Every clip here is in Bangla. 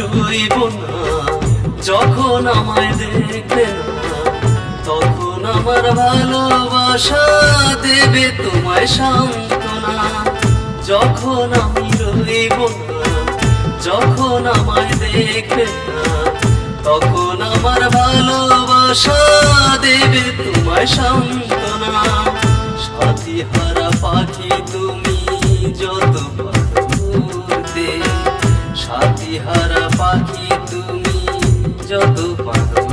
রইব না, যখন আমায় দেখবে না, তখন আমার ভালোবাসা দেবে তোমায় সান্ত্বনা। যখন আমি রইব না, যখন আমায় দেখবে না, তখন আমার ভালোবাসা দেবে তোমায় সান্ত্বনা। সাথী হারা পাখি তুমি যত সাথী হারা পাখি তুমি যত পারো।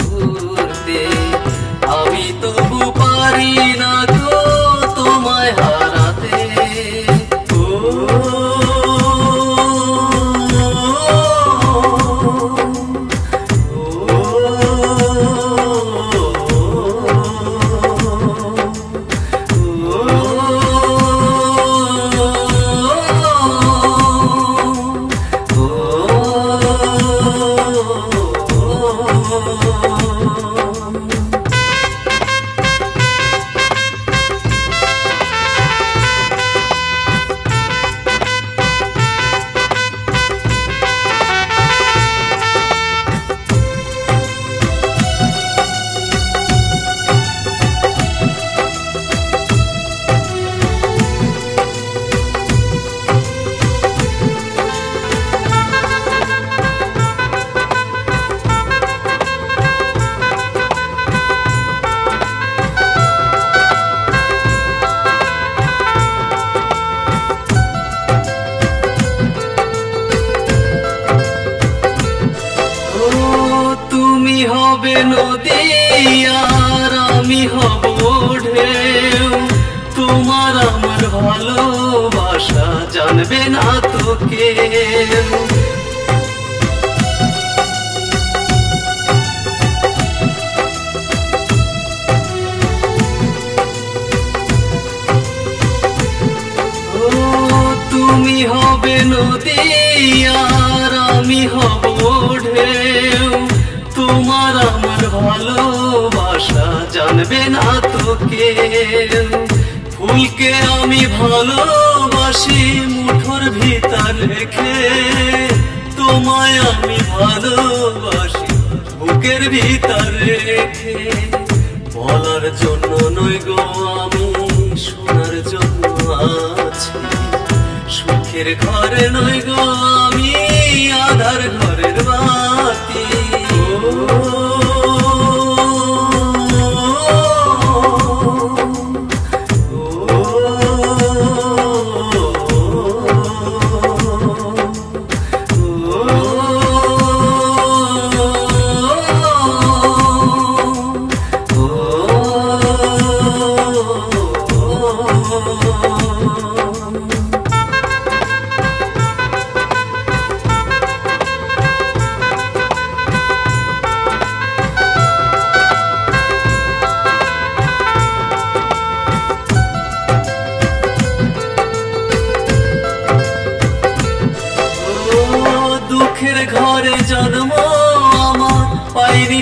নদী আমি হব ঢেউ। তোমার আমার ভালোবাসা জানবে না তো কেউ। ও, তুমি হবে নদী আর আমি হব ঢেউ। তোমার ভালোবাসা জানবে না তো কেউ ফুলকে আমি ভালোবাসি, মুঠোর ভিতর রেখে। তোমায় আমি ভালোবাসি, বুকের ভিতর রেখে। বলার জন্য নই গো আমি, শোনার জন্য আছি। সুখের ঘরে নই গো আমি, আধার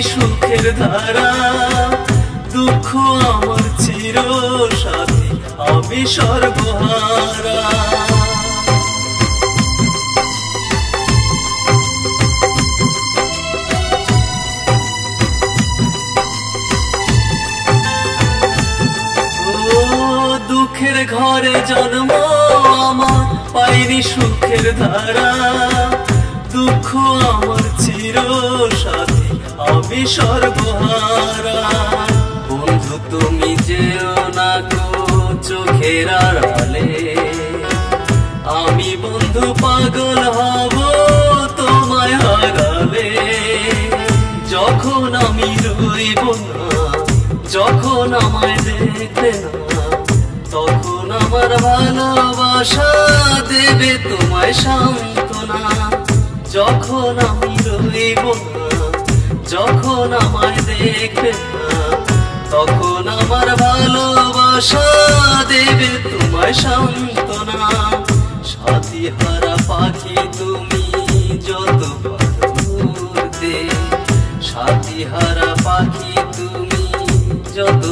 সুখের ধারা, দুঃখ আমার চির সাথী আমি সর্বহারা। দুঃখের ঘরে জন্ম আমার, পাইনি সুখের ধারা, দুঃখ আমার চির সাথী আমি সর্বহারা বন্ধু, তুমি যেও না গো চোখের আড়ালে। আমি বন্ধু পাগল হব তোমায় হারালে। যখন আমি রইব না, যখন আমায় দেখবে না, তখন আমার ভালোবাসা দেবে তোমায় সান্ত্বনা। যখন আমি রইব না যখন আমায় দেখবে তখন আমার ভালোবাসা দেবে তোমায় সান্ত্বনা। সাথী হারা পাখি তুমি যত পারো উড়তে সাথী হারা পাখি তুমি যত